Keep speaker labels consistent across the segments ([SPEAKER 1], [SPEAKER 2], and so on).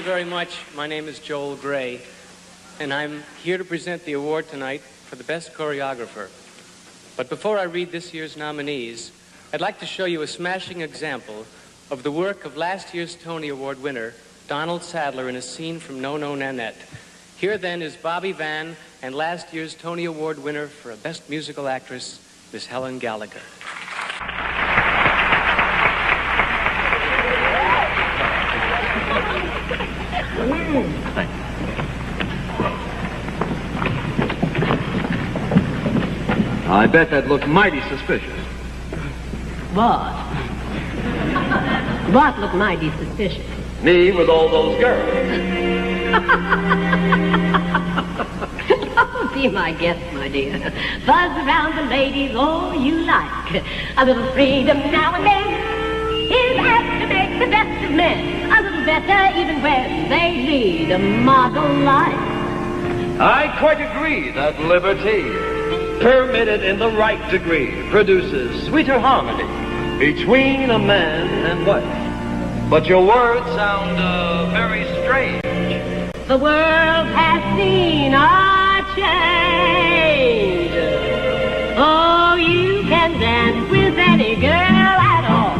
[SPEAKER 1] very much. My name is Joel Grey, and I'm here to present the award tonight for the best choreographer. But before I read this year's nominees, I'd like to show you a smashing example of the work of last year's Tony Award winner, Donald Saddler, in a scene from No No Nanette. Here then is Bobby Van and last year's Tony Award winner for a Best Musical Actress, Miss Helen Gallagher.
[SPEAKER 2] I bet that looked mighty suspicious.
[SPEAKER 3] What? What looked mighty suspicious?
[SPEAKER 2] Me with all those girls.
[SPEAKER 3] oh, be my guest, my dear. Buzz around the ladies all you like. A little freedom now and then is apt to make the best of men. A little better even when they lead a model life.
[SPEAKER 2] I quite agree that liberty, permitted in the right degree, produces sweeter harmony between a man and wife. But your words sound uh, very strange.
[SPEAKER 3] The world has seen a change. Oh, you can dance with any girl at all.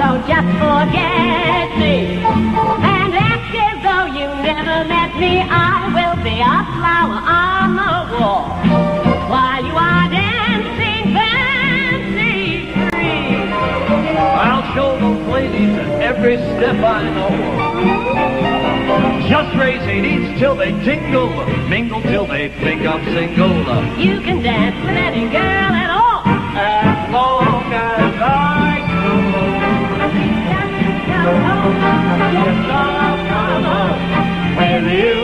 [SPEAKER 3] So just forget me and act as though you never met me. I will be a flower on the wall
[SPEAKER 2] show those every step I know. Just raise eighties till they tingle, mingle till they think I'm single.
[SPEAKER 3] You can dance with any girl at all.
[SPEAKER 2] As long as I go, with you.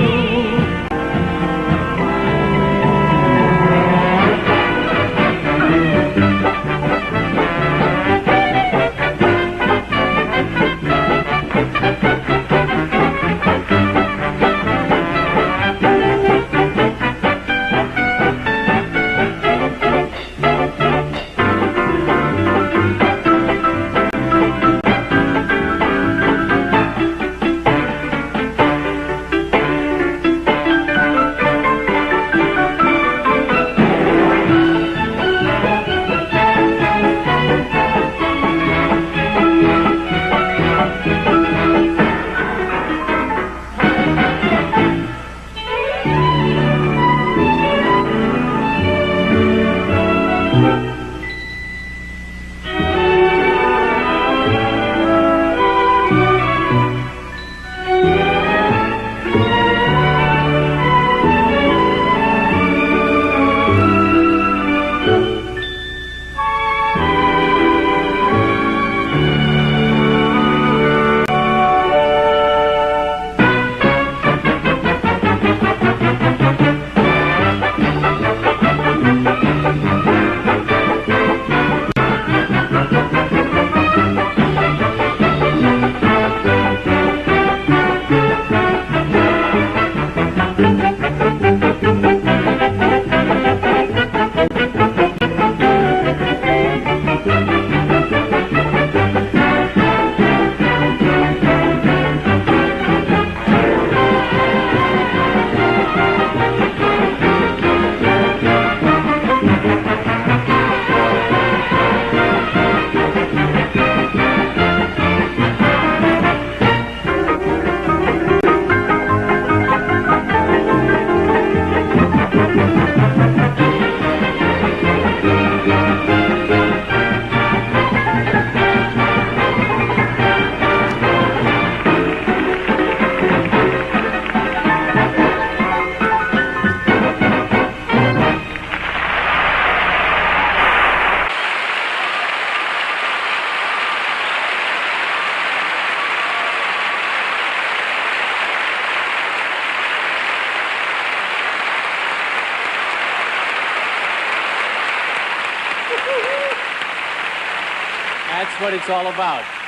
[SPEAKER 1] That's what it's all about.